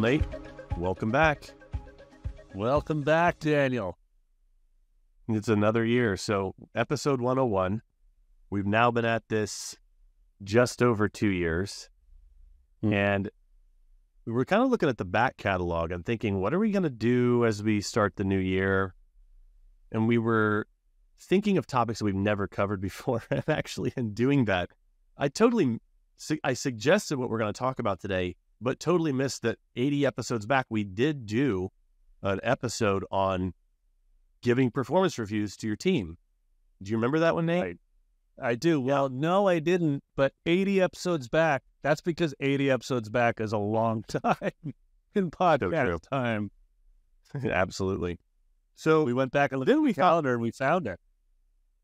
Well, Nate, welcome back. Welcome back, Daniel. It's another year. So, episode 101. We've now been at this just over two years. Hmm. And we were kind of looking at the back catalog and thinking, what are we going to do as we start the new year? And we were thinking of topics that we've never covered before. and actually, in doing that, I totally I suggested what we're going to talk about today, but totally missed that 80 episodes back, we did do an episode on giving performance reviews to your team. Do you remember that one, Nate? Right. I do. Well, no, I didn't. But 80 episodes back, that's because 80 episodes back is a long time in podcast true. time. Absolutely. So We went back and looked at the calendar and we found it.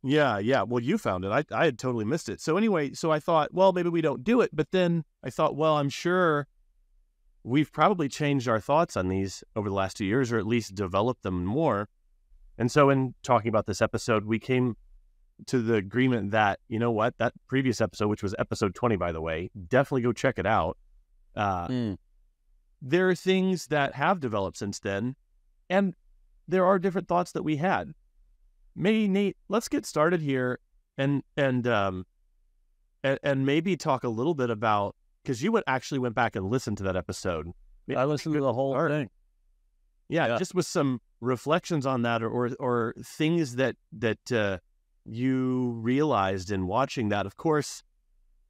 Yeah, yeah. Well, you found it. I, I had totally missed it. So anyway, so I thought, well, maybe we don't do it. But then I thought, well, I'm sure we've probably changed our thoughts on these over the last two years, or at least developed them more. And so in talking about this episode, we came to the agreement that, you know what, that previous episode, which was episode 20, by the way, definitely go check it out. Uh, there are things that have developed since then, and there are different thoughts that we had. Maybe Nate, let's get started here, and and um, and, and maybe talk a little bit about because you went actually went back and listened to that episode. I listened to the whole Start. thing. Yeah, Yeah. just with some reflections on that, or or, or things that that uh, you realized in watching that. Of course,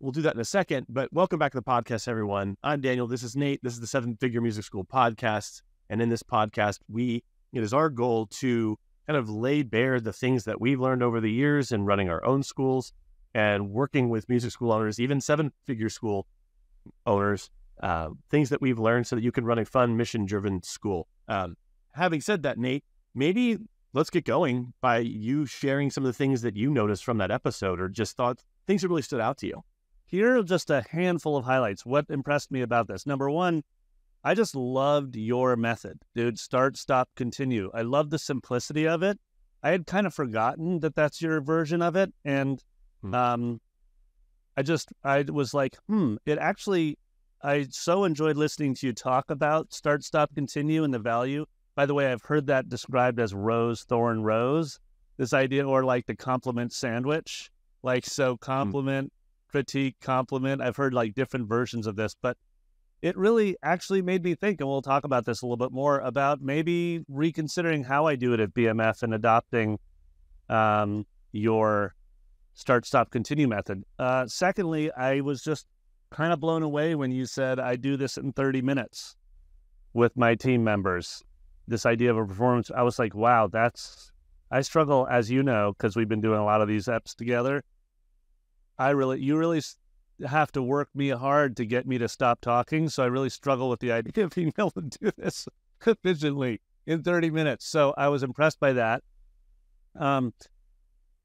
we'll do that in a second. But welcome back to the podcast, everyone. I'm Daniel. This is Nate. This is the Seven Figure Music School podcast, and in this podcast, we it is our goal to kind of lay bare the things that we've learned over the years in running our own schools and working with music school owners, even seven figure school owners, uh, things that we've learned so that you can run a fun, mission driven school. Um, having said that, Nate, maybe let's get going by you sharing some of the things that you noticed from that episode or just thought things that really stood out to you. Here are just a handful of highlights. What impressed me about this? Number one, I just loved your method, dude. Start, stop, continue. I love the simplicity of it. I had kind of forgotten that that's your version of it, and Hmm. um, I just I was like, hmm. It actually, I so enjoyed listening to you talk about start, stop, continue, and the value. By the way, I've heard that described as rose, thorn, rose. This idea, or like the compliment sandwich, like so compliment critique, compliment. I've heard like different versions of this, but it really actually made me think, and we'll talk about this a little bit more about maybe reconsidering how I do it at BMF and adopting um, your start, stop, continue method. Uh, secondly, I was just kind of blown away when you said I do this in 30 minutes with my team members. This idea of a performance, I was like, wow, that's. I struggle, as you know, because we've been doing a lot of these eps together. I really, you really have to work me hard to get me to stop talking. So I really struggle with the idea of being able to do this efficiently in 30 minutes. So I was impressed by that. Um,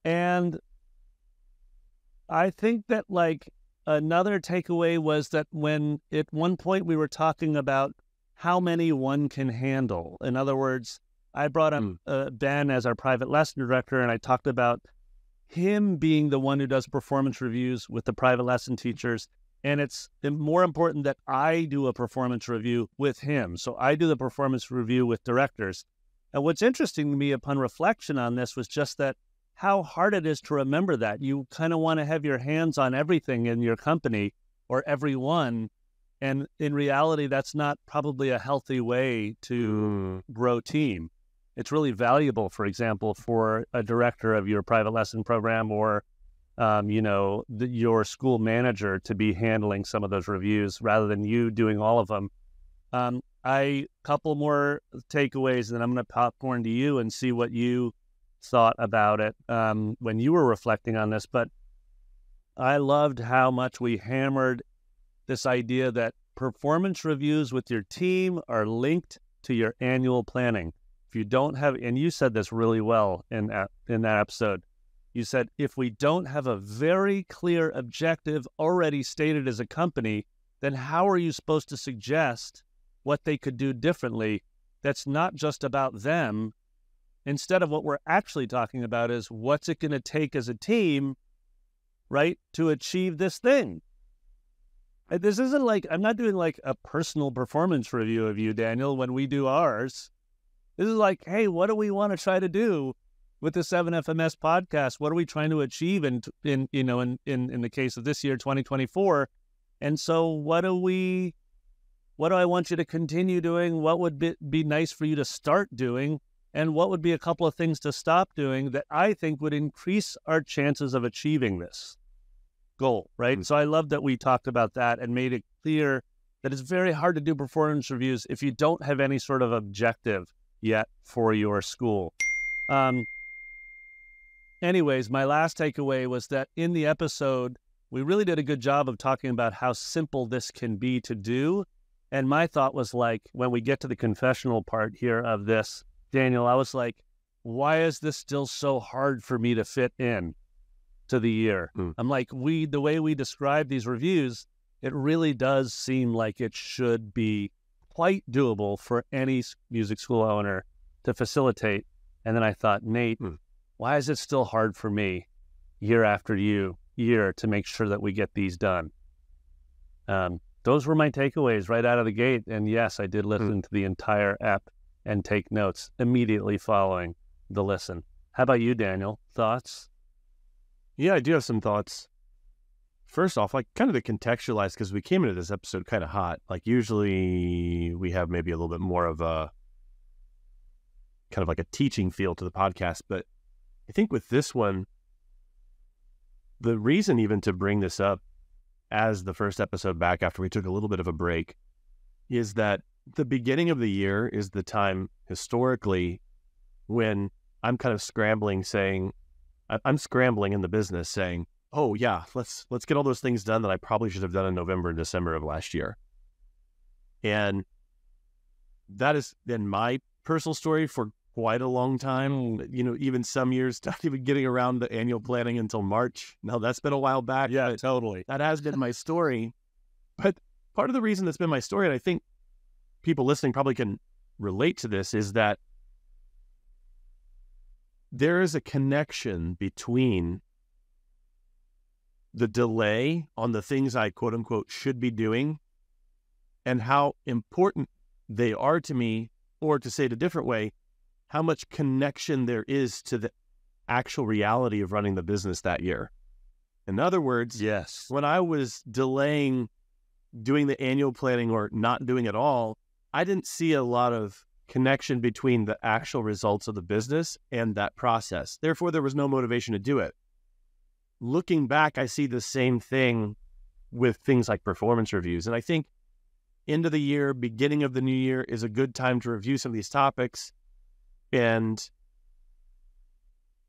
and I think that like another takeaway was that when at one point we were talking about how many one can handle. In other words, I brought up Mm. uh, Ben as our private lesson director, and I talked about him being the one who does performance reviews with the private lesson teachers. And it's more important that I do a performance review with him. So I do the performance review with directors. And what's interesting to me upon reflection on this was just that how hard it is to remember that. You kind of want to have your hands on everything in your company or everyone. And in reality, that's not probably a healthy way to Mm, grow team. It's really valuable, for example, for a director of your private lesson program or, um, you know, the, your school manager to be handling some of those reviews rather than you doing all of them. Um, I couple more takeaways, and then I'm going to popcorn to you and see what you thought about it um, when you were reflecting on this. But I loved how much we hammered this idea that performance reviews with your team are linked to your annual planning. If you don't have, and you said this really well in in that episode, you said if we don't have a very clear objective already stated as a company, then how are you supposed to suggest what they could do differently? That's not just about them. Instead of what we're actually talking about is what's it going to take as a team, right, to achieve this thing. Uh, This isn't like I'm not doing like a personal performance review of you, Daniel, when we do ours. This is like, hey, what do we want to try to do with the 7FMS podcast? What are we trying to achieve in in you know in in in the case of this year 2024? And so what do we what do I want you to continue doing? What would be, be nice for you to start doing? And what would be a couple of things to stop doing that I think would increase our chances of achieving this goal, right? Mm. So I love that we talked about that and made it clear that it's very hard to do performance reviews if you don't have any sort of objective yet for your school. Um, anyways, my last takeaway was that in the episode, we really did a good job of talking about how simple this can be to do. And my thought was like, when we get to the confessional part here of this, Daniel, I was like, why is this still so hard for me to fit in to the year? Hmm. I'm like, we, the way we describe these reviews, it really does seem like it should be quite doable for any music school owner to facilitate. And then I thought, Nate, Hmm. why is it still hard for me year after you year to make sure that we get these done? Um, those were my takeaways right out of the gate. And yes, I did listen to the entire app and take notes immediately following the listen. How about you, Daniel? Thoughts? Yeah, I do have some thoughts. First off, like kind of to contextualize, because we came into this episode kind of hot. Like usually we have maybe a little bit more of a kind of like a teaching feel to the podcast, but I think with this one, the reason even to bring this up as the first episode back after we took a little bit of a break is that the beginning of the year is the time historically when I'm kind of scrambling saying, I'm scrambling in the business saying, "Oh yeah, let's let's get all those things done that I probably should have done in November and December of last year." And that has been my personal story for quite a long time. Mm. You know, even some years not even getting around to annual planning until March. Now that's been a while back. Yeah, totally. that has been my story. But part of the reason that's been my story, and I think people listening probably can relate to this, is that there is a connection between the delay on the things I quote unquote should be doing and how important they are to me, or to say it a different way, how much connection there is to the actual reality of running the business that year. In other words, Yes. when I was delaying doing the annual planning or not doing it all, I didn't see a lot of connection between the actual results of the business and that process. Therefore, there was no motivation to do it. Looking back, I see the same thing with things like performance reviews. And I think end of the year, beginning of the new year is a good time to review some of these topics. And,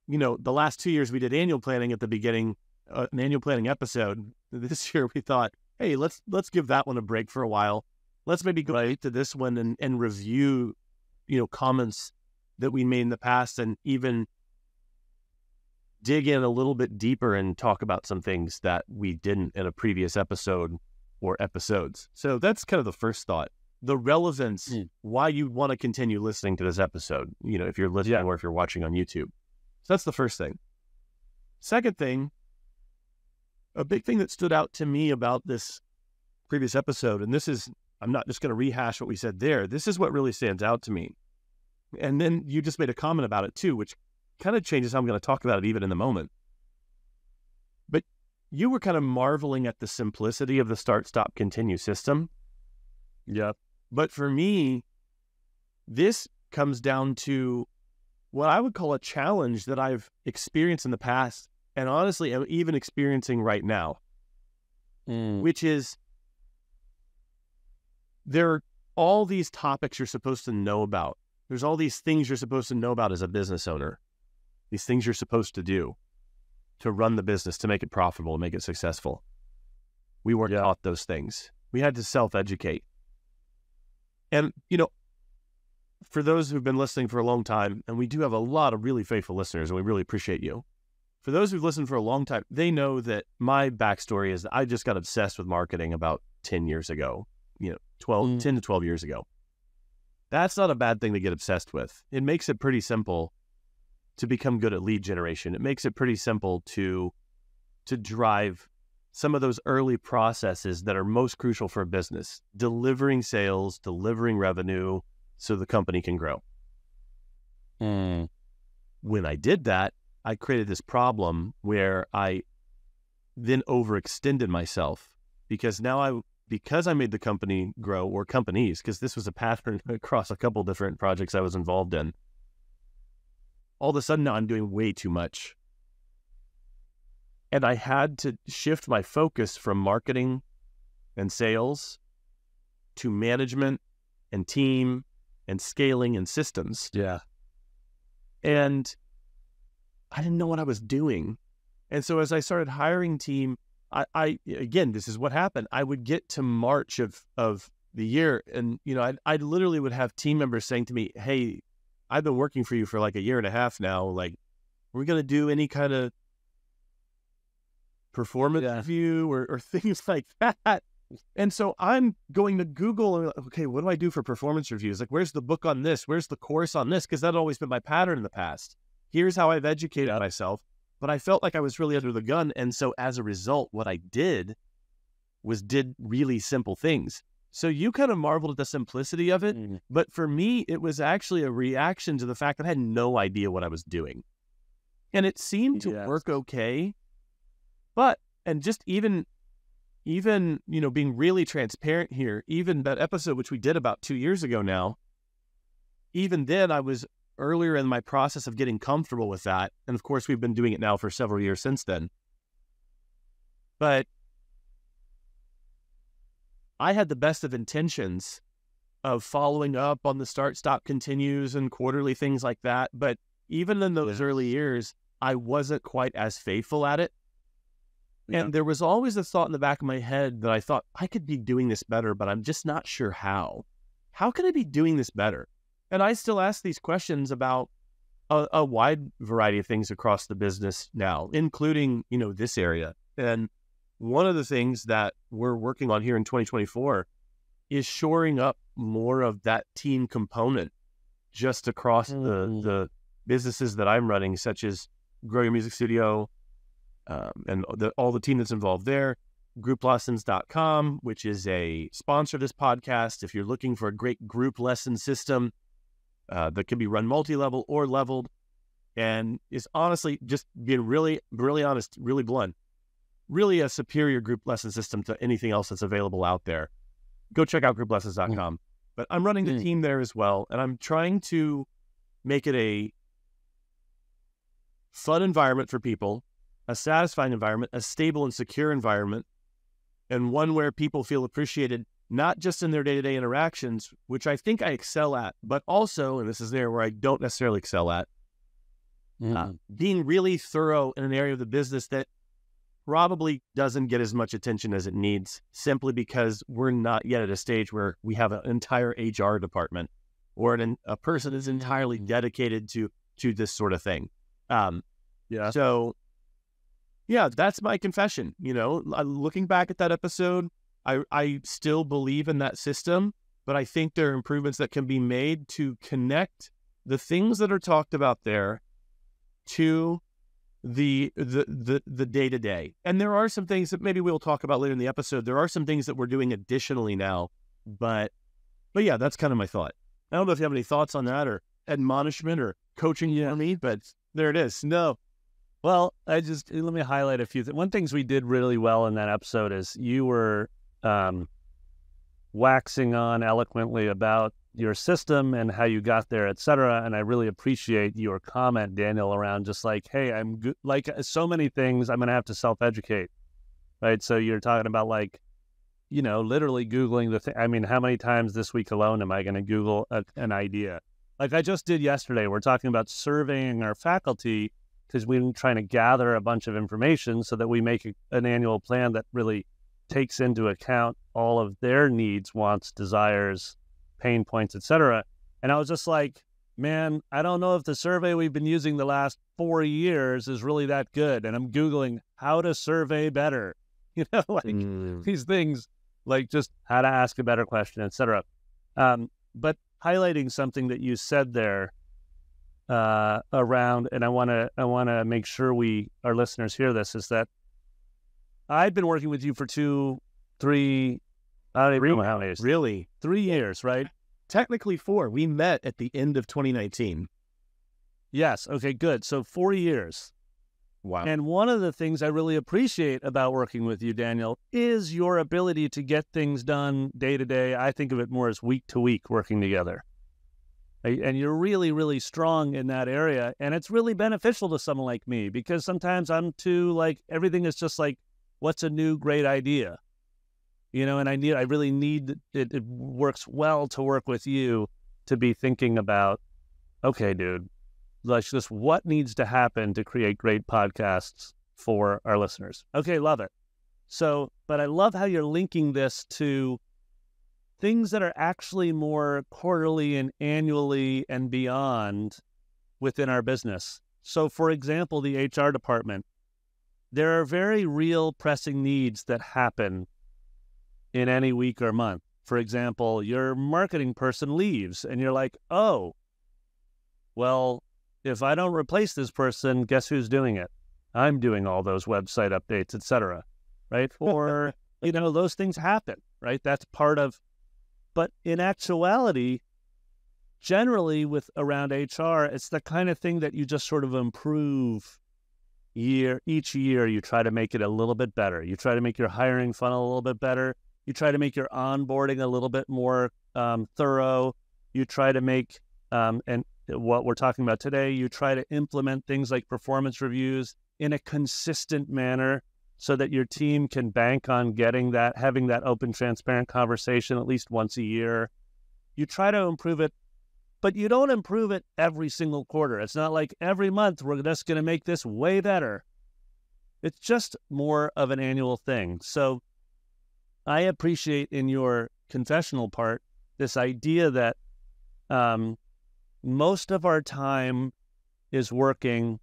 you know, the last two years we did annual planning at the beginning uh, an annual planning episode. This year we thought, hey, let's let's give that one a break for a while. Let's maybe go right to this one and, and review, you know, comments that we made in the past and even dig in a little bit deeper and talk about some things that we didn't in a previous episode or episodes. So that's kind of the first thought. The relevance, Mm. why you want to continue listening to this episode, you know, if you're listening Yeah. or if you're watching on YouTube. So that's the first thing. Second thing, a big thing that stood out to me about this previous episode, and this is, I'm not just going to rehash what we said there. This is what really stands out to me. And then you just made a comment about it too, which kind of changes how I'm going to talk about it even in the moment. But you were kind of marveling at the simplicity of the start, stop, continue system. Yeah. But for me, this comes down to what I would call a challenge that I've experienced in the past, and honestly, am even experiencing right now, Mm. which is there are all these topics you're supposed to know about. There's all these things you're supposed to know about as a business owner, these things you're supposed to do to run the business, to make it profitable, to make it successful. We weren't Yeah. taught those things. We had to self educate. And, you know, for those who've been listening for a long time, and we do have a lot of really faithful listeners, and we really appreciate you. For those who've listened for a long time, they know that my backstory is that I just got obsessed with marketing about 10 years ago, you know, 12, Mm. 10 to 12 years ago. That's not a bad thing to get obsessed with. It makes it pretty simple to become good at lead generation. It makes it pretty simple to to drive some of those early processes that are most crucial for a business, delivering sales, delivering revenue so the company can grow. Mm. When I did that, I created this problem where I then overextended myself because now I because I made the company grow or companies because this was a pattern across a couple different projects I was involved in. All of a sudden now I'm doing way too much. And I had to shift my focus from marketing and sales to management and team and scaling and systems. Yeah. And I didn't know what I was doing. And so as I started hiring team, I, I again, this is what happened. I would get to March of of the year, and you know, I I literally would have team members saying to me, "Hey, I've been working for you for like a year and a half now. Like, we're gonna do any kind of performance Yeah. review or, or things like that." And so I'm going to Google and okay, what do I do for performance reviews? Like, where's the book on this? Where's the course on this? Because that always been my pattern in the past. Here's how I've educated Yep. myself. But I felt like I was really under the gun. And so as a result, what I did was did really simple things. So you kind of marveled at the simplicity of it. Mm. But for me, it was actually a reaction to the fact that I had no idea what I was doing. And it seemed to Yes. work okay. But, and just even, even, you know, being really transparent here, even that episode, which we did about two years ago now, even then I was earlier in my process of getting comfortable with that. And of course, we've been doing it now for several years since then. But I had the best of intentions of following up on the start, stop, continues, and quarterly things like that. But even in those Yeah. early years, I wasn't quite as faithful at it. Yeah. And there was always a thought in the back of my head that I thought I could be doing this better, but I'm just not sure how. How can I be doing this better? And I still ask these questions about a, a wide variety of things across the business now, including, you know, this area. And one of the things that we're working on here in 2024 is shoring up more of that team component just across Mhm. the, the businesses that I'm running, such as Grow Your Music Studio um, and the, all the team that's involved there. GroupLessons.com, which is a sponsor of this podcast. If you're looking for a great group lesson system uh, that can be run multi level or leveled, and is honestly just being really, really honest, really blunt, really a superior group lesson system to anything else that's available out there. Go check out grouplessons.com. But I'm running the Mm. team there as well, and I'm trying to make it a fun environment for people, a satisfying environment, a stable and secure environment, and one where people feel appreciated, not just in their day to day interactions, which I think I excel at, but also, and this is there where I don't necessarily excel at, Mm. uh, being really thorough in an area of the business that probably doesn't get as much attention as it needs simply because we're not yet at a stage where we have an entire HR department or an, a person is entirely dedicated to to this sort of thing. Um, yeah. so, yeah, that's my confession. You know, looking back at that episode, I I still believe in that system, but I think there are improvements that can be made to connect the things that are talked about there to the the the the day to day. And there are some things that maybe we'll talk about later in the episode. There are some things that we're doing additionally now, but but yeah, that's kind of my thought. I don't know if you have any thoughts on that or admonishment or coaching Yeah. for me, but there it is. No. Well, I just let me highlight a few things. One things we did really well in that episode is you were um, waxing on eloquently about your system and how you got there, et cetera. And I really appreciate your comment, Daniel, around just like, hey, I'm go- like uh, so many things, I'm going to have to self educate. Right. So you're talking about like, you know, literally Googling the thing. I mean, how many times this week alone am I going to Google a, an idea? Like I just did yesterday, we're talking about surveying our faculty because we're trying to gather a bunch of information so that we make an annual plan that really takes into account all of their needs, wants, desires, pain points, etc. And I was just like, man, I don't know if the survey we've been using the last four years is really that good. And I'm Googling how to survey better, you know, like Mm. these things, like just how to ask a better question, etc. Um, but highlighting something that you said there uh, around, and I want to I want to make sure we our listeners hear this is that I've been working with you for two, three, I don't even Three- know how many years. Really? Three years, right? Technically four. We met at the end of 2019. Yes. Okay, good. So four years. Wow. And one of the things I really appreciate about working with you, Daniel, is your ability to get things done day to day. I think of it more as week to week working together. And you're really, really strong in that area. And it's really beneficial to someone like me because sometimes I'm too like everything is just like, what's a new great idea? You know, and I need, I really need it. It works well to work with you to be thinking about, okay, dude, like just what needs to happen to create great podcasts for our listeners. Okay, love it. So, but I love how you're linking this to things that are actually more quarterly and annually and beyond within our business. So, for example, the HR department, there are very real pressing needs that happen in any week or month. For example, your marketing person leaves and you're like, oh, well, if I don't replace this person, guess who's doing it? I'm doing all those website updates, etc. Right? Or, you know, those things happen, right? That's part of but in actuality, generally with around HR, it's the kind of thing that you just sort of improve year each year you try to make it a little bit better. You try to make your hiring funnel a little bit better. You try to make your onboarding a little bit more um, thorough. You try to make um, and what we're talking about today, you try to implement things like performance reviews in a consistent manner so that your team can bank on getting that, having that open, transparent conversation at least once a year. You try to improve it, but you don't improve it every single quarter. It's not like every month we're just going to make this way better. It's just more of an annual thing. So I appreciate in your confessional part this idea that um, most of our time is working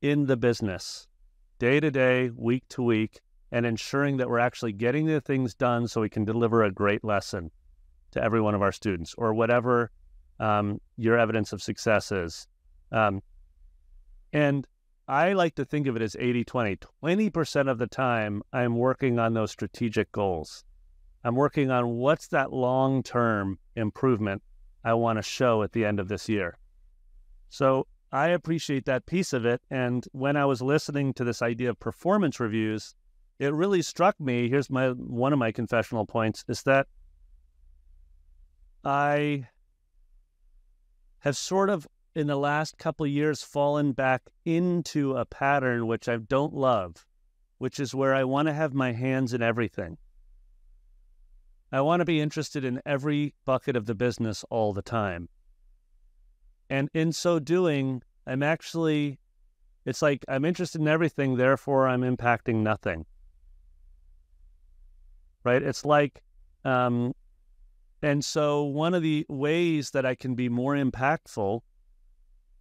in the business day to day, week to week, and ensuring that we're actually getting the things done so we can deliver a great lesson to every one of our students or whatever um, your evidence of success is. Um, and I like to think of it as 80 20. 20% of the time, I'm working on those strategic goals. I'm working on what's that long term improvement I want to show at the end of this year. So I appreciate that piece of it. And when I was listening to this idea of performance reviews, it really struck me. Here's my one of my confessional points is that I have sort of in the last couple years fallen back into a pattern which I don't love, which is where I want to have my hands in everything. I want to be interested in every bucket of the business all the time. And in so doing, I'm actually, it's like I'm interested in everything, therefore I'm impacting nothing. Right? It's like, um, and so one of the ways that I can be more impactful,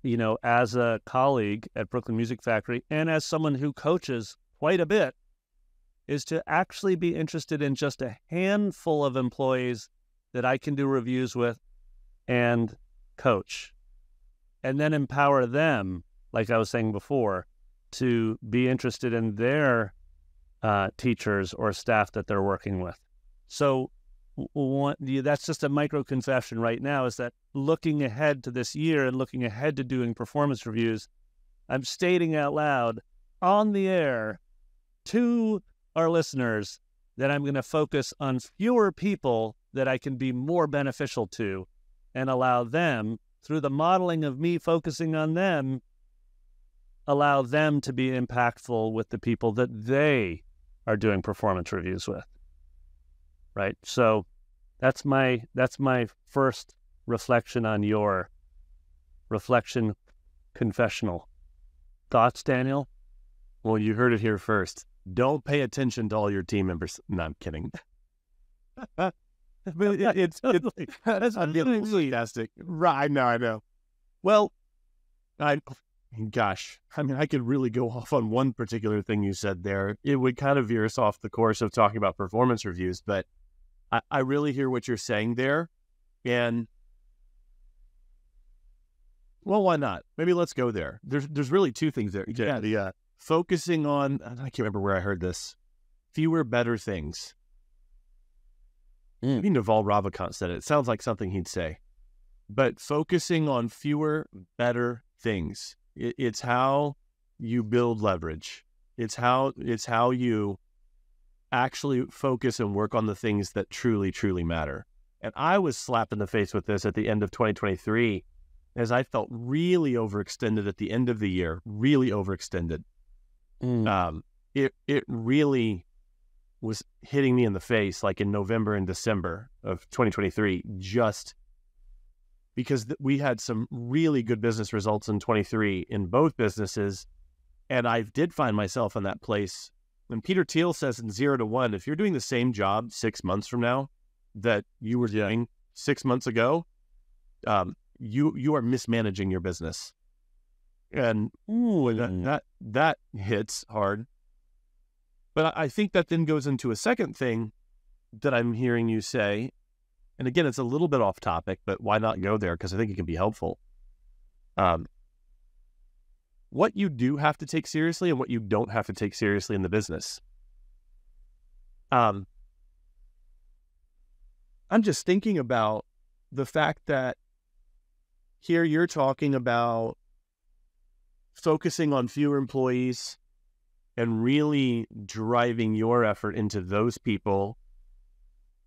you know, as a colleague at Brooklyn Music Factory and as someone who coaches quite a bit is to actually be interested in just a handful of employees that I can do reviews with and coach. And then empower them, like I was saying before, to be interested in their uh, teachers or staff that they're working with. So one, that's just a micro confession right now is that looking ahead to this year and looking ahead to doing performance reviews, I'm stating out loud on the air to our listeners that I'm going to focus on fewer people that I can be more beneficial to and allow them, through the modeling of me focusing on them, allow them to be impactful with the people that they are doing performance reviews with. Right? So that's my that's my first reflection on your reflection confessional. Thoughts, Daniel? Well, you heard it here first. Don't pay attention to all your team members. No, I'm kidding. but it, it's Totally. that's fantastic. Right? I know, I know. Well, I, gosh, I mean, I could really go off on one particular thing you said there. It would kind of veer us off the course of talking about performance reviews, but I, I really hear what you're saying there, and well, why not? Maybe let's go there. There's there's really two things there. Yeah, the uh, focusing on I can't remember where I heard this. fewer better things. Mm. I think Naval Ravikant said it. It sounds like something he'd say. But focusing on fewer better things. It, it's how you build leverage. It's how it's how you actually focus and work on the things that truly, truly matter. And I was slapped in the face with this at the end of 2023 as I felt really overextended at the end of the year, really overextended. Mm. Um, it it really was hitting me in the face like in November and December of 2023 just because th- we had some really good business results in 23 in both businesses and I did find myself in that place when Peter Thiel says in 0 to 1 if you're doing the same job 6 months from now that you were doing 6 months ago um, you you are mismanaging your business and Ooh, that that, that hits hard but I I think that then goes into a second thing that I'm hearing you say. And again, it's a little bit off topic, but why not go there? Because I think it can be helpful. Um, what you do have to take seriously and what you don't have to take seriously in the business. Um, I'm just thinking about the fact that here you're talking about focusing on fewer employees and really driving your effort into those people.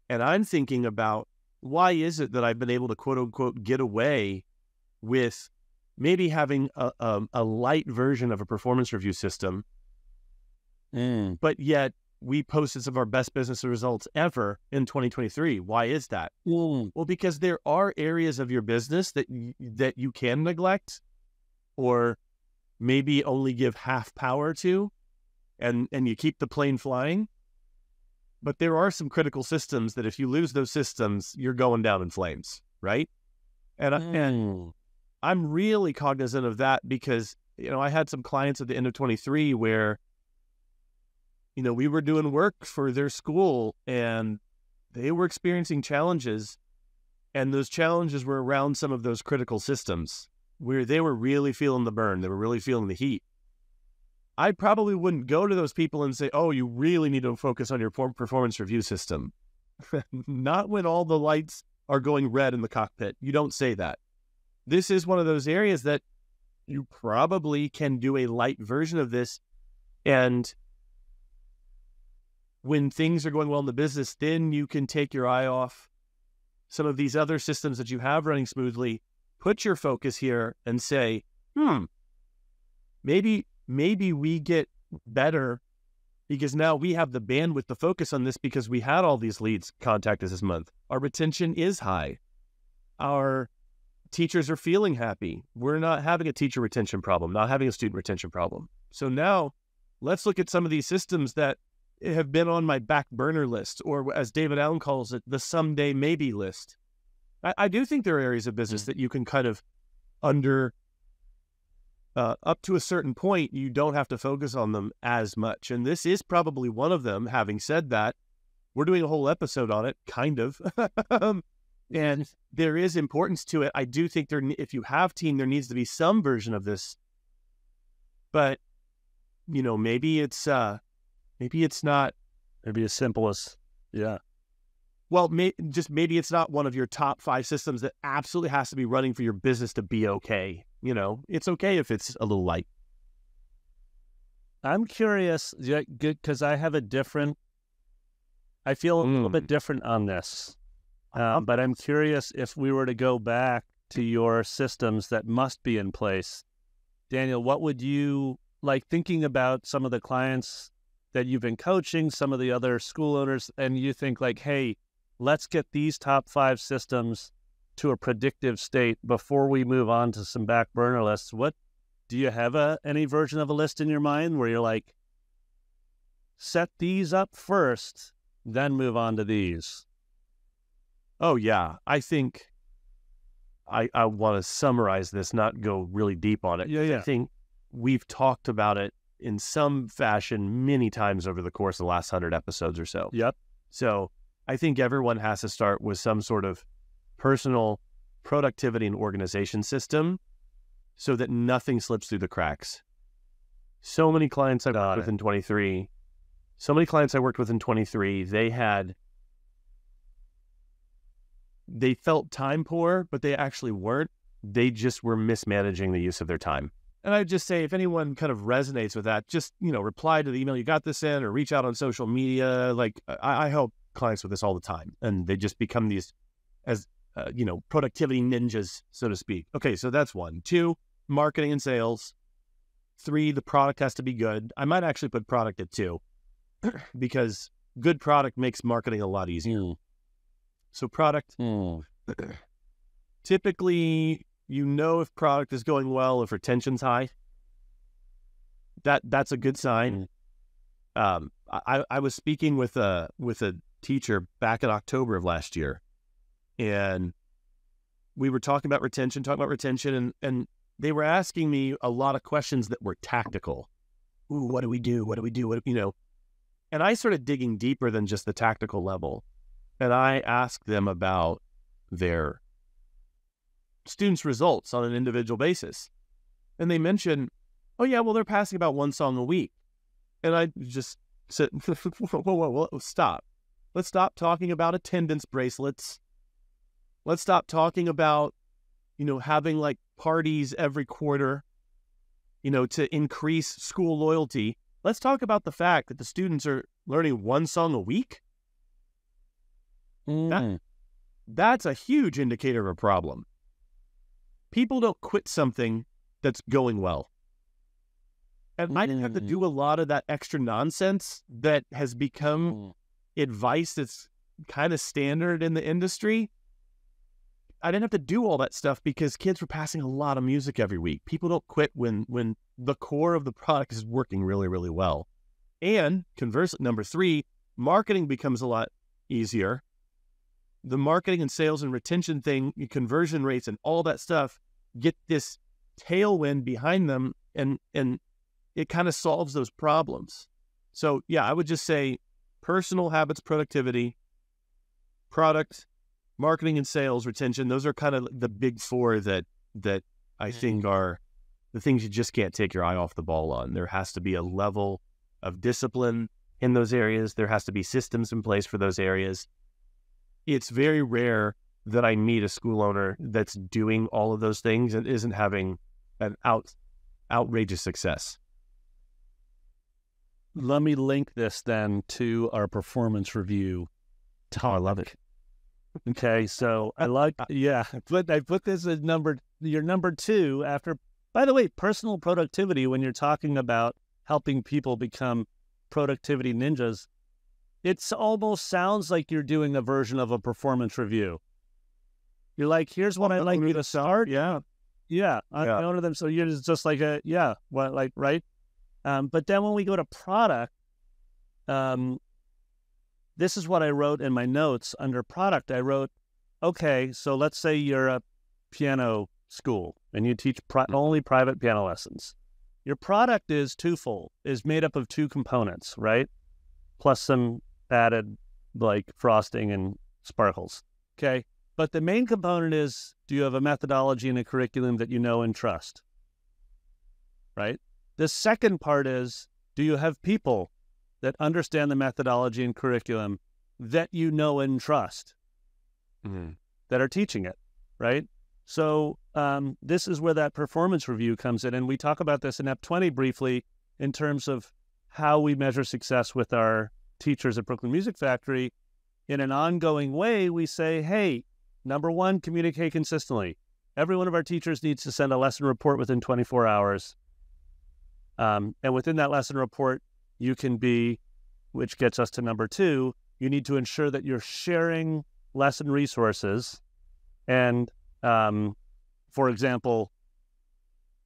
And I'm thinking about why is it that I've been able to quote unquote get away with maybe having a, a, a light version of a performance review system, Mm. but yet we posted some of our best business results ever in 2023. Why is that? Mm. Well, because there are areas of your business that that you can neglect, or maybe only give half power to, and and you keep the plane flying. But there are some critical systems that if you lose those systems, you're going down in flames, right? And I, and Mm. I'm really cognizant of that because you know I had some clients at the end of 23 where you know we were doing work for their school and they were experiencing challenges and those challenges were around some of those critical systems where they were really feeling the burn they were really feeling the heat. I probably wouldn't go to those people and say oh you really need to focus on your performance review system. Not when all the lights are going red in the cockpit. You don't say that this is one of those areas that you probably can do a light version of this. And when things are going well in the business, then you can take your eye off some of these other systems that you have running smoothly, put your focus here and say, hmm, maybe, maybe we get better because now we have the bandwidth to focus on this because we had all these leads contact us this month. Our retention is high. Our teachers are feeling happy. We're not having a teacher retention problem, not having a student retention problem. So now let's look at some of these systems that have been on my back burner list, or as David Allen calls it, the someday maybe list. I, I do think there are areas of business that you can kind of under, uh, up to a certain point, you don't have to focus on them as much. And this is probably one of them. Having said that, we're doing a whole episode on it, kind of. Um, and there is importance to it. I do think there, if you have team, there needs to be some version of this. But you know, maybe it's uh, maybe it's not. Maybe as simple as yeah. Well, may, just maybe it's not one of your top five systems that absolutely has to be running for your business to be okay. You know, it's okay if it's a little light. I'm curious, good because I have a different. I feel a little Mm. bit different on this. Um, but I'm curious if we were to go back to your systems that must be in place, Daniel. What would you like thinking about some of the clients that you've been coaching, some of the other school owners, and you think like, hey, let's get these top five systems to a predictive state before we move on to some back burner lists. What do you have a any version of a list in your mind where you're like, set these up first, then move on to these? Oh yeah, I think I I want to summarize this, not go really deep on it. Yeah, yeah. I think we've talked about it in some fashion many times over the course of the last hundred episodes or so. Yep. So I think everyone has to start with some sort of personal productivity and organization system so that nothing slips through the cracks. So many clients I've Got worked with it. in 23 so many clients I worked with in 23, they had they felt time poor, but they actually weren't. They just were mismanaging the use of their time. And I'd just say if anyone kind of resonates with that, just, you know, reply to the email you got this in or reach out on social media. Like I, I help clients with this all the time. And they just become these as uh, you know, productivity ninjas, so to speak. Okay, so that's one. Two, marketing and sales. Three, the product has to be good. I might actually put product at two because good product makes marketing a lot easier. Mm. So, product, mm. typically, you know if product is going well, if retention's high. That that's a good sign. Mm. Um, I, I was speaking with a with a teacher back in October of last year, and we were talking about retention, talking about retention, and and they were asking me a lot of questions that were tactical. Ooh, what do we do? What do we do? What you know? And I started digging deeper than just the tactical level, and I asked them about their students' results on an individual basis, and they mentioned, "Oh yeah, well they're passing about one song a week," and I just said, whoa, whoa, whoa, stop. Let's stop talking about attendance bracelets Let's stop talking about, you know, having like parties every quarter, you know, to increase school loyalty. Let's talk about the fact that the students are learning one song a week. Mm. That, that's a huge indicator of a problem. People don't quit something that's going well. And I didn't have to mm. do a lot of that extra nonsense that has become mm. advice that's kind of standard in the industry. I didn't have to do all that stuff because kids were passing a lot of music every week. People don't quit when when the core of the product is working really, really well. And conversely, number three, marketing becomes a lot easier. The marketing and sales and retention thing, conversion rates and all that stuff get this tailwind behind them and and it kind of solves those problems. So yeah, I would just say personal habits, productivity, product, marketing and sales, retention, those are kind of the big four that that I mm-hmm. think are the things you just can't take your eye off the ball on. There has to be a level of discipline in those areas. There has to be systems in place for those areas. It's very rare that I meet a school owner that's doing all of those things and isn't having an out outrageous success. Let me link this then to our performance review. Oh, I love it. Okay, so I like yeah, I put I put this as number your number two after by the way, personal productivity when you're talking about helping people become productivity ninjas, it's almost sounds like you're doing a version of a performance review. You're like, here's what I'd like you to start. Yeah. Yeah. I yeah. honor them. So you're just like a yeah, what like right? Um, but then when we go to product, um, this is what I wrote in my notes under product. I wrote, okay, so let's say you're a piano school and you teach pri- mm. only private piano lessons. Your product is twofold, is made up of two components, right? Plus some added like frosting and sparkles. Okay. But the main component is do you have a methodology and a curriculum that you know and trust? Right? The second part is do you have people that understand the methodology and curriculum that you know and trust mm-hmm. that are teaching it, right? So um, this is where that performance review comes in, and we talk about this in EP20 briefly in terms of how we measure success with our teachers at Brooklyn Music Factory. In an ongoing way, we say, hey, number one, communicate consistently. Every one of our teachers needs to send a lesson report within 24 hours. Um, and within that lesson report, you can be, which gets us to number two, you need to ensure that you're sharing lesson resources. And um, for example,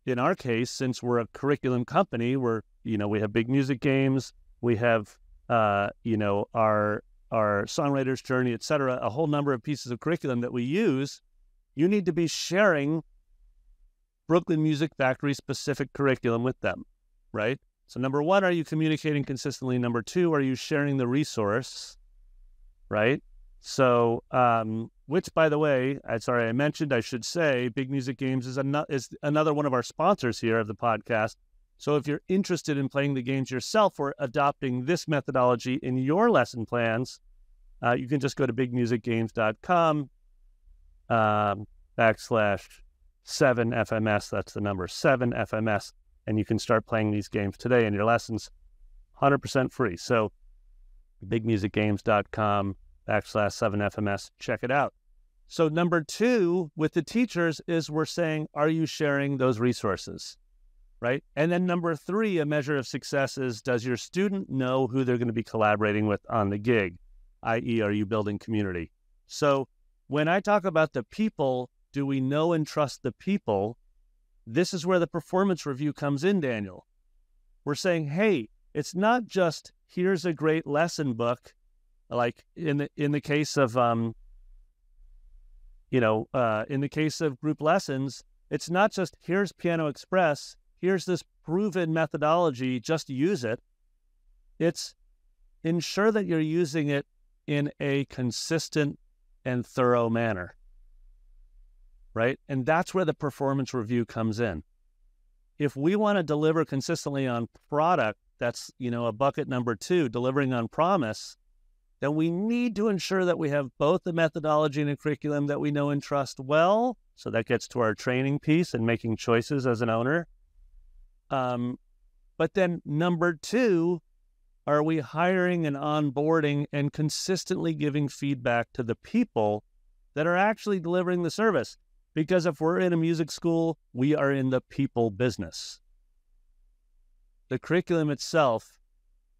in our case, since we're a curriculum company, we're you know we have big music games, we have uh, you know our our songwriters journey, et cetera, a whole number of pieces of curriculum that we use. You need to be sharing Brooklyn Music Factory specific curriculum with them, right? So, number one, are you communicating consistently? Number two, are you sharing the resource? Right. So, um, which, by the way, I sorry I mentioned, I should say, Big Music Games is, an- is another one of our sponsors here of the podcast. So if you're interested in playing the games yourself or adopting this methodology in your lesson plans, uh, you can just go to bigmusicgames.com um, backslash 7FMS. That's the number 7FMS. And you can start playing these games today in your lessons 100% free. So bigmusicgames.com backslash 7FMS. Check it out. So, number two with the teachers is we're saying, are you sharing those resources? Right. And then number three, a measure of success is does your student know who they're going to be collaborating with on the gig? i.e., are you building community? So, when I talk about the people, do we know and trust the people? This is where the performance review comes in, Daniel. We're saying, hey, it's not just here's a great lesson book, like in the in the case of um, you know, uh, in the case of group lessons, it's not just here's Piano Express, here's this proven methodology, just use it. It's ensure that you're using it in a consistent and thorough manner. Right? And that's where the performance review comes in. If we want to deliver consistently on product, that's, you know, a bucket number 2, delivering on promise, then we need to ensure that we have both the methodology and a curriculum that we know and trust well. So that gets to our training piece and making choices as an owner. Um, but then number two, are we hiring and onboarding and consistently giving feedback to the people that are actually delivering the service? Because if we're in a music school, we are in the people business. The curriculum itself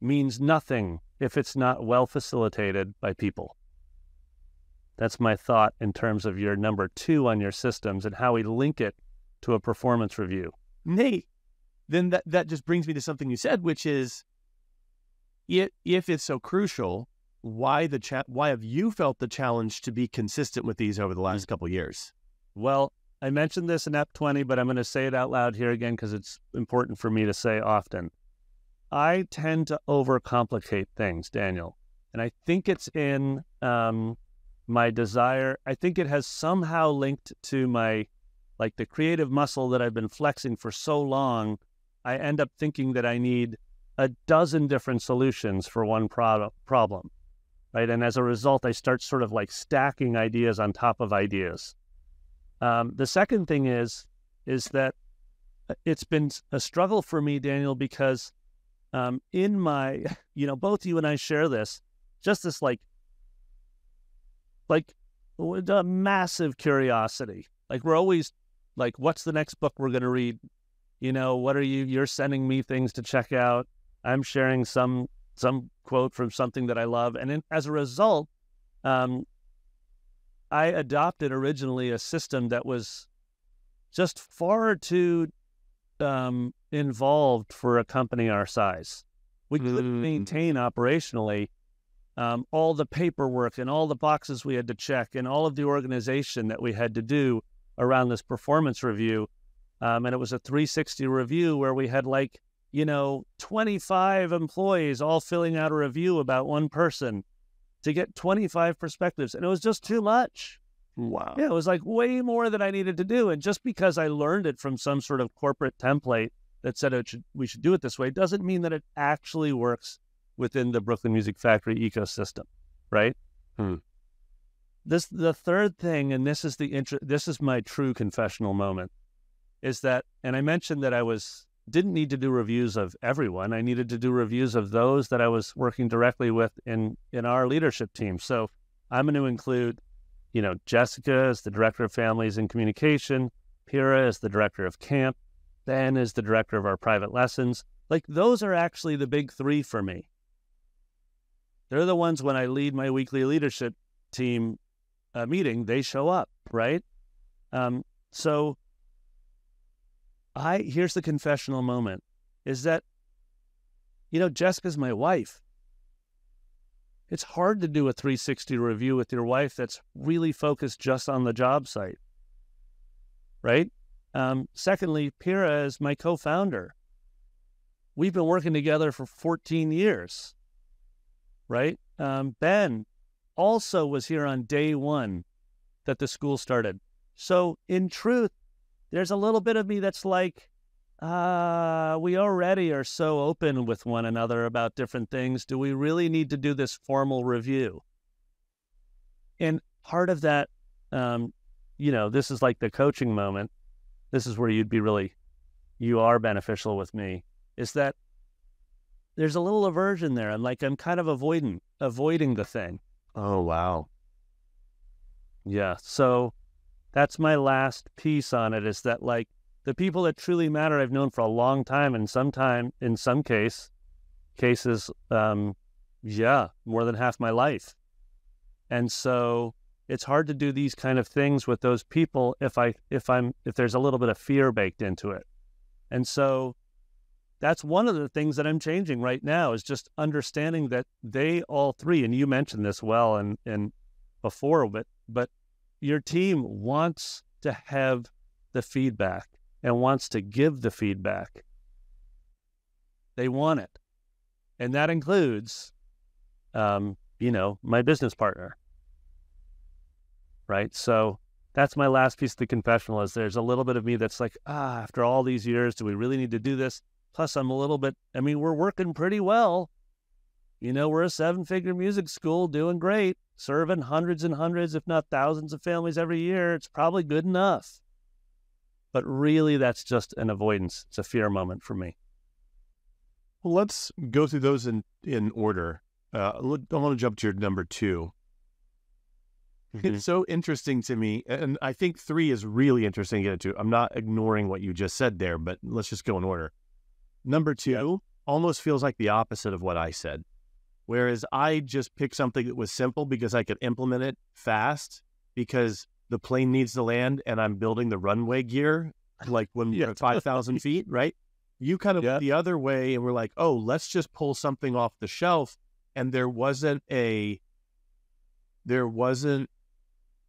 means nothing if it's not well facilitated by people. That's my thought in terms of your number two on your systems and how we link it to a performance review. Nate, then that, that just brings me to something you said, which is if, if it's so crucial, why the cha- why have you felt the challenge to be consistent with these over the last mm. couple years? Well, I mentioned this in EP 20, but I'm going to say it out loud here again because it's important for me to say often. I tend to overcomplicate things, Daniel. And I think it's in um, my desire. I think it has somehow linked to my, like the creative muscle that I've been flexing for so long. I end up thinking that I need a dozen different solutions for one pro- problem. Right. And as a result, I start sort of like stacking ideas on top of ideas. Um, the second thing is, is that uh, it's been a struggle for me, Daniel, because um, in my, you know, both you and I share this, just this like, like a massive curiosity. Like we're always like, what's the next book we're going to read? You know, what are you, you're sending me things to check out. I'm sharing some, some quote from something that I love. And in, as a result, um, I adopted originally a system that was just far too um, involved for a company our size. We couldn't mm-hmm. maintain operationally um, all the paperwork and all the boxes we had to check and all of the organization that we had to do around this performance review. Um, and it was a 360 review where we had like, you know, 25 employees all filling out a review about one person to get 25 perspectives. And it was just too much. Wow. Yeah, it was like way more than I needed to do. And just because I learned it from some sort of corporate template that said it should, we should do it this way doesn't mean that it actually works within the Brooklyn Music Factory ecosystem, right? Hmm. This the third thing, and this is the inter- this is my true confessional moment, is that, and I mentioned that I was didn't need to do reviews of everyone. I needed to do reviews of those that I was working directly with in in our leadership team. So I'm going to include, you know, Jessica as the director of families and communication, Pira as the director of camp, Ben is the director of our private lessons. Like those are actually the big three for me. They're the ones when I lead my weekly leadership team uh, meeting, they show up, right? Um, so I here's the confessional moment is that you know Jessica's my wife. It's hard to do a 360 review with your wife that's really focused just on the job site. Right? Um, secondly, Pira is my co founder. We've been working together for 14 years, right? Um, ben also was here on day one that the school started. So, in truth, there's a little bit of me that's like, uh, we already are so open with one another about different things. Do we really need to do this formal review? And part of that, um, you know, this is like the coaching moment. This is where you'd be really, you are beneficial with me. Is that there's a little aversion there. I'm like, I'm kind of avoiding, avoiding the thing. Oh, wow. Yeah. So that's my last piece on it is that like the people that truly matter I've known for a long time and sometime in some case cases um yeah, more than half my life. And so it's hard to do these kind of things with those people if I if I'm if there's a little bit of fear baked into it. And so that's one of the things that I'm changing right now is just understanding that they all three, and you mentioned this well and and before, but but your team wants to have the feedback and wants to give the feedback. They want it. And that includes, um, you know, my business partner. Right. So that's my last piece of the confessional is there's a little bit of me that's like, ah, after all these years, do we really need to do this? Plus, I'm a little bit, I mean, we're working pretty well. You know, we're a seven figure music school doing great, serving hundreds and hundreds, if not thousands of families every year. It's probably good enough. But really, that's just an avoidance. It's a fear moment for me. Well, let's go through those in, in order. Uh, I want to jump to your number 2 mm-hmm. It's so interesting to me. And I think three is really interesting to get into. I'm not ignoring what you just said there, but let's just go in order. Number two yeah. almost feels like the opposite of what I said. Whereas I just picked something that was simple because I could implement it fast because the plane needs to land and I'm building the runway gear like when yeah. 5,000 feet, right? You kind of yeah. the other way and we're like, oh, let's just pull something off the shelf. And there wasn't a, there wasn't,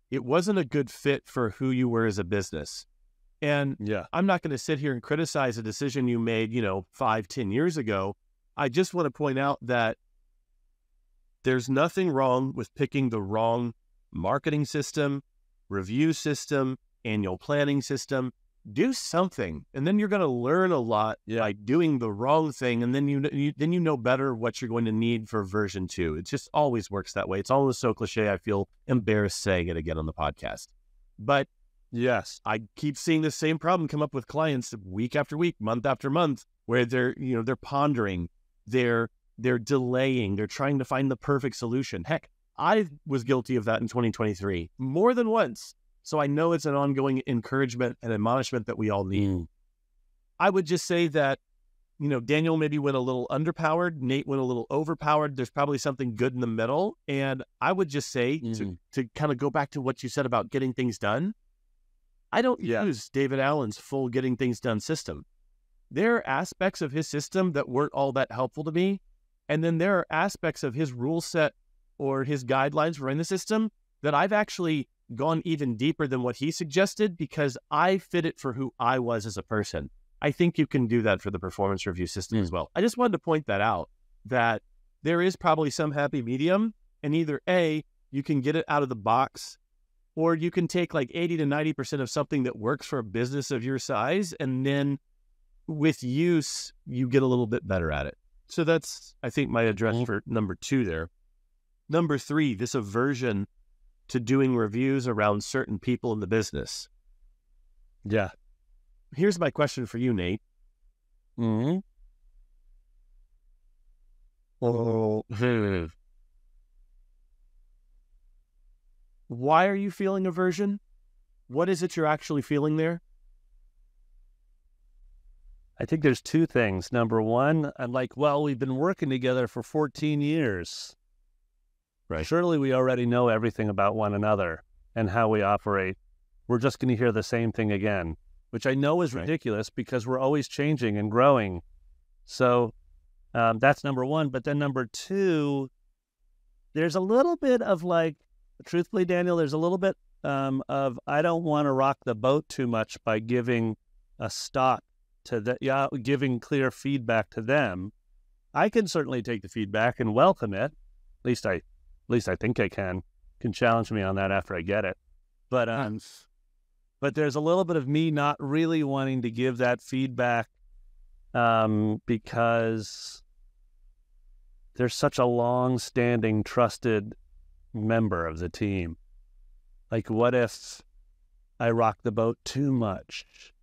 it wasn't a good fit for who you were as a business. And yeah, I'm not going to sit here and criticize a decision you made, you know, five, ten years ago. I just want to point out that there's nothing wrong with picking the wrong marketing system, review system, annual planning system. Do something, and then you're going to learn a lot yeah. by doing the wrong thing, and then you, you then you know better what you're going to need for version two. It just always works that way. It's almost so cliche. I feel embarrassed saying it again on the podcast, but yes, I keep seeing the same problem come up with clients week after week, month after month, where they're you know they're pondering, they're they're delaying, they're trying to find the perfect solution. Heck, I was guilty of that in 2023 more than once. So I know it's an ongoing encouragement and admonishment that we all need. Mm. I would just say that, you know, Daniel maybe went a little underpowered, Nate went a little overpowered. There's probably something good in the middle. And I would just say mm. to, to kind of go back to what you said about getting things done. I don't yeah. use David Allen's full getting things done system. There are aspects of his system that weren't all that helpful to me. And then there are aspects of his rule set or his guidelines for in the system that I've actually gone even deeper than what he suggested because I fit it for who I was as a person. I think you can do that for the performance review system mm. as well. I just wanted to point that out that there is probably some happy medium, and either A, you can get it out of the box, or you can take like 80 to 90% of something that works for a business of your size, and then with use, you get a little bit better at it. So that's, I think, my address mm-hmm. for number two there. Number three, this aversion to doing reviews around certain people in the business. Yeah. Here's my question for you, Nate. Hmm. Oh. Why are you feeling aversion? What is it you're actually feeling there? I think there's two things. Number one, I'm like, well, we've been working together for 14 years. Right. Surely we already know everything about one another and how we operate. We're just going to hear the same thing again, which I know is right. ridiculous because we're always changing and growing. So um, that's number one. But then number two, there's a little bit of like, truthfully, Daniel, there's a little bit um, of I don't want to rock the boat too much by giving a stock to the, yeah, giving clear feedback to them. I can certainly take the feedback and welcome it. At least I, at least I think I can. Can challenge me on that after I get it. But um, but there's a little bit of me not really wanting to give that feedback um, because there's such a long-standing, trusted member of the team. Like, what if I rock the boat too much?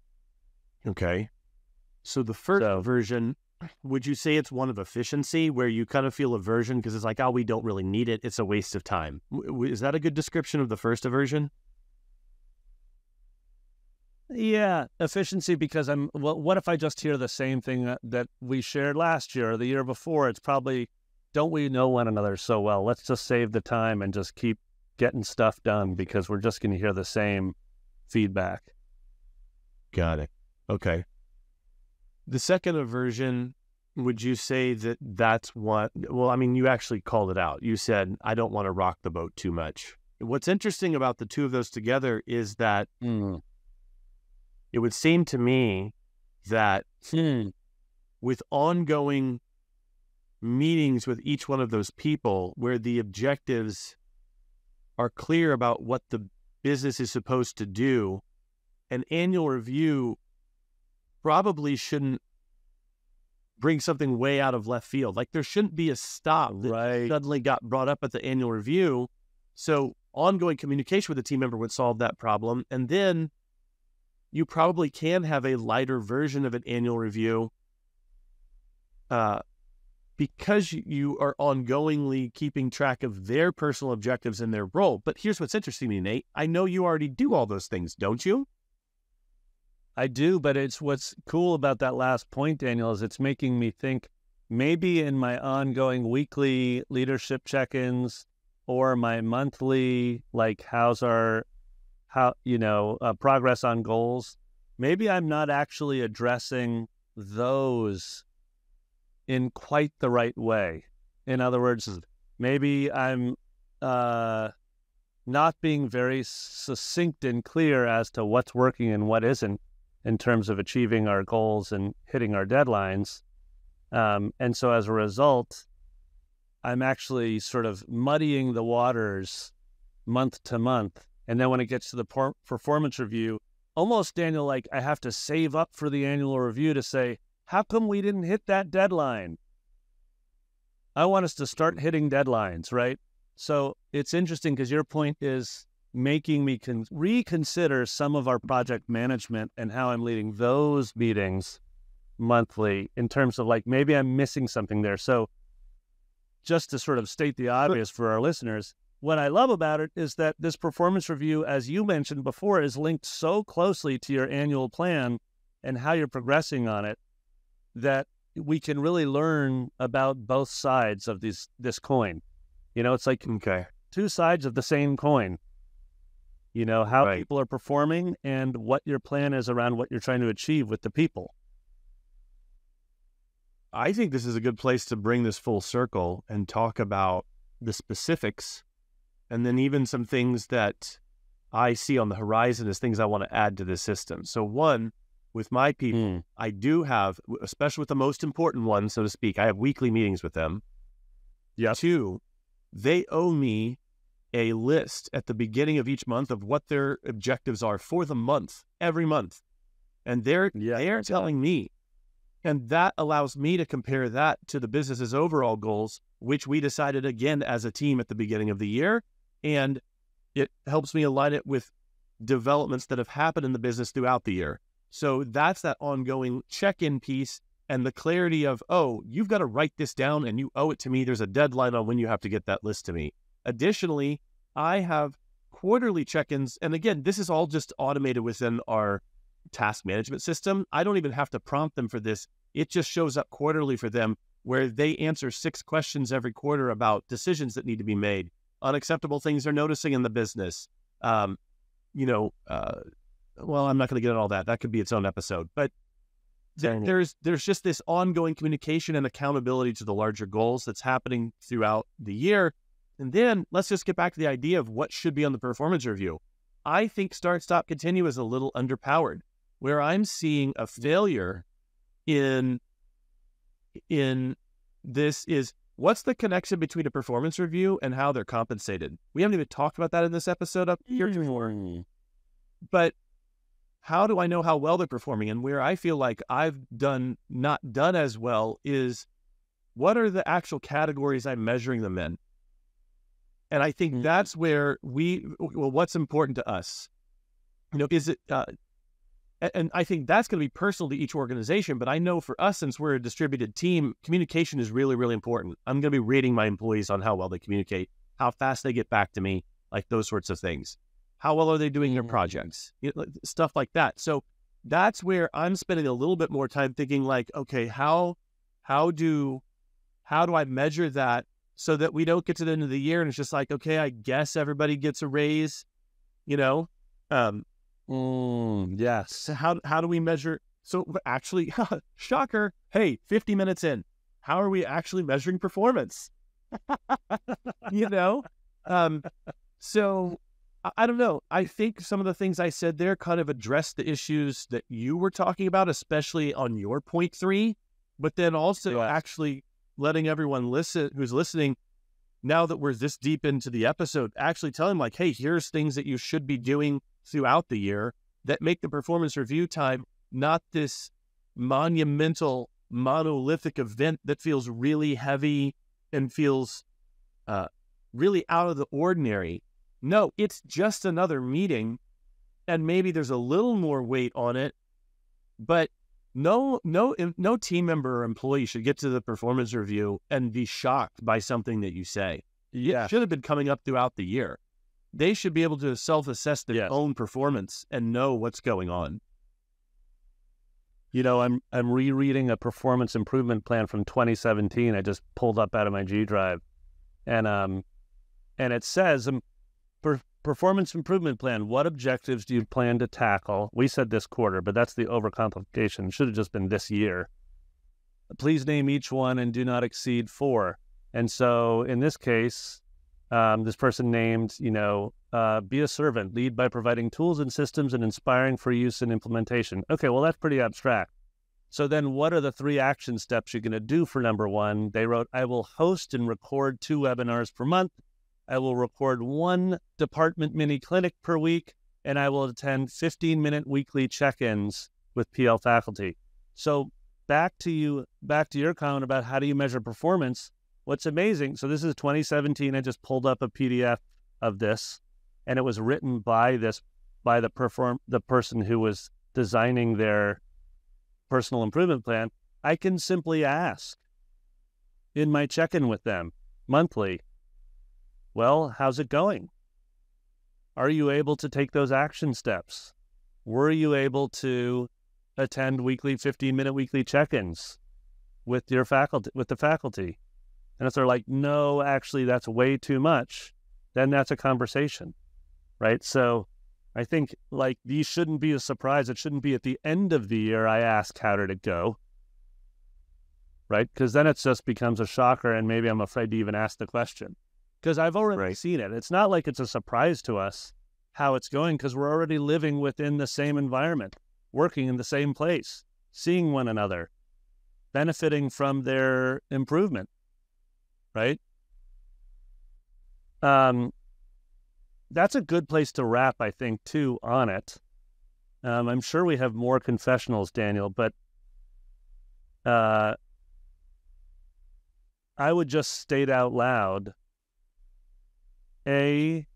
Okay. So the first So- version, would you say it's one of efficiency, where you kind of feel aversion because it's like, oh, we don't really need it; it's a waste of time. W- w- Is that a good description of the first aversion? Yeah, efficiency because I'm. Well, what if I just hear the same thing that, that we shared last year or the year before? It's probably, don't we know one another so well? Let's just save the time and just keep getting stuff done because we're just going to hear the same feedback. Got it. Okay. The second aversion, would you say that that's what? Well, I mean, you actually called it out. You said, I don't want to rock the boat too much. What's interesting about the two of those together is that Mm. it would seem to me that Hmm. with ongoing meetings with each one of those people where the objectives are clear about what the business is supposed to do, an annual review probably shouldn't bring something way out of left field. Like there shouldn't be a stop that Right. suddenly got brought up at the annual review. So ongoing communication with the team member would solve that problem. And then you probably can have a lighter version of an annual review uh, because you- you are ongoingly keeping track of their personal objectives and their role. But here's what's interesting to me, Nate. I know you already do all those things, don't you? I do, but it's what's cool about that last point, Daniel, is it's making me think maybe in my ongoing weekly leadership check-ins or my monthly, like how's our, how you know, uh, progress on goals. Maybe I'm not actually addressing those in quite the right way. In other words, maybe I'm uh, not being very succinct and clear as to what's working and what isn't in terms of achieving our goals and hitting our deadlines. Um, and so as a result, I'm actually sort of muddying the waters month to month. And then when it gets to the performance review, almost Daniel, like I have to save up for the annual review to say, how come we didn't hit that deadline? I want us to start hitting deadlines, right? So it's interesting because your point is making me con- reconsider some of our project management and how I'm leading those meetings monthly in terms of like maybe I'm missing something there. So just to sort of state the obvious for our listeners, what I love about it is that this performance review, as you mentioned before, is linked so closely to your annual plan and how you're progressing on it that we can really learn about both sides of this this coin. You know, it's like Okay. two sides of the same coin. You know, how Right. people are performing and what your plan is around what you're trying to achieve with the people. I think this is a good place to bring this full circle and talk about the specifics and then even some things that I see on the horizon as things I want to add to the system. So, one, with my people, hmm. I do have, especially with the most important ones, so to speak, I have weekly meetings with them. Yep. Two, they owe me a list at the beginning of each month of what their objectives are for the month, every month. And they're Yeah. they're telling me. And that allows me to compare that to the business's overall goals, which we decided again as a team at the beginning of the year. And it helps me align it with developments that have happened in the business throughout the year. So that's that ongoing check in piece and the clarity of, oh, you've got to write this down and you owe it to me. There's a deadline on when you have to get that list to me. Additionally, I have quarterly check ins. And again, this is all just automated within our task management system. I don't even have to prompt them for this. It just shows up quarterly for them where they answer six questions every quarter about decisions that need to be made, unacceptable things they're noticing in the business. Um, you know, uh, well, I'm not going to get into all that. That could be its own episode. But Certainly. there's there's just this ongoing communication and accountability to the larger goals that's happening throughout the year. And then let's just get back to the idea of what should be on the performance review. I think start, stop, continue is a little underpowered, where I'm seeing a failure in in this is what's the connection between a performance review and how they're compensated. We haven't even talked about that in this episode up here, mm-hmm. but how do I know how well they're performing? And where I feel like I've done not done as well is what are the actual categories I'm measuring them in? And I think mm-hmm. that's where we, well, what's important to us? You know, is it, uh, and I think that's going to be personal to each organization. But I know for us, since we're a distributed team, communication is really, really important. I'm going to be rating my employees on how well they communicate, how fast they get back to me, like those sorts of things. How well are they doing their mm-hmm. projects? You know, stuff like that. So that's where I'm spending a little bit more time thinking like, okay, how how do how do I measure that so that we don't get to the end of the year and it's just like, okay, I guess everybody gets a raise, you know? Um, mm, yes. How how do we measure? So actually, shocker. Hey, 50 minutes in, how are we actually measuring performance? you know, um, so I, don't know. I think some of the things I said there kind of address the issues that you were talking about, especially on your point three, but then also yeah. actually letting everyone listen who's listening now that we're this deep into the episode actually tell them like hey here's things that you should be doing throughout the year that make the performance review time not this monumental monolithic event that feels really heavy and feels uh, really out of the ordinary. No it's just another meeting and maybe there's a little more weight on it but no no no team member or employee should get to the performance review and be shocked by something that you say. Yeah, should have been coming up throughout the year. They should be able to self-assess their yes. own performance and know what's going on. You know, I'm I'm rereading a performance improvement plan from 2017. I just pulled up out of my G Drive, and um, and it says um, per, performance improvement plan. What objectives do you plan to tackle? We said this quarter, but that's the overcomplication. Should have just been this year. Please name each one and do not exceed four. And so in this case, um, this person named, you know, uh, be a servant, lead by providing tools and systems and inspiring for use and implementation. Okay, well, that's pretty abstract. So then what are the three action steps you're going to do for number one? They wrote, I will host and record two webinars per month I will record one department mini clinic per week, and I will attend 15 minute weekly check ins with PL faculty. So back to you, back to your comment about how do you measure performance. What's amazing, so this is 2017. I just pulled up a PDF of this, and it was written by this by the perform the person who was designing their personal improvement plan. I can simply ask in my check-in with them monthly, well, how's it going? Are you able to take those action steps? Were you able to attend weekly 15 minute weekly check-ins with your faculty with the faculty? And if they're like, no, actually that's way too much, then that's a conversation. Right. So I think like these shouldn't be a surprise. It shouldn't be at the end of the year I ask how did it go? Right? Because then it just becomes a shocker and maybe I'm afraid to even ask the question because I've already right. seen it. It's not like it's a surprise to us how it's going because we're already living within the same environment, working in the same place, seeing one another, benefiting from their improvement, right? Um, that's a good place to wrap, I think, too, on it. Um, I'm sure we have more confessionals, Daniel, but uh, I would just state out loud a,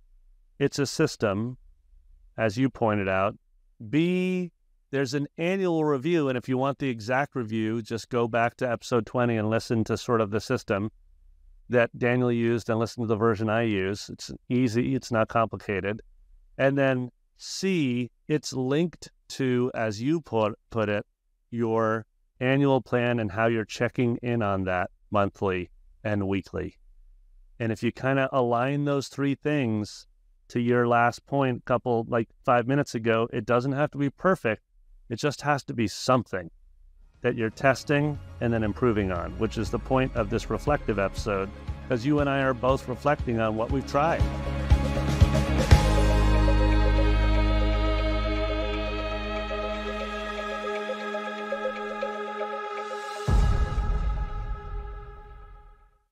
it's a system, as you pointed out. B, there's an annual review. And if you want the exact review, just go back to episode 20 and listen to sort of the system that Daniel used and listen to the version I use. It's easy, it's not complicated. And then C, it's linked to, as you put, put it, your annual plan and how you're checking in on that monthly and weekly. And if you kind of align those three things to your last point, couple like five minutes ago, it doesn't have to be perfect. It just has to be something that you're testing and then improving on, which is the point of this reflective episode, because you and I are both reflecting on what we've tried.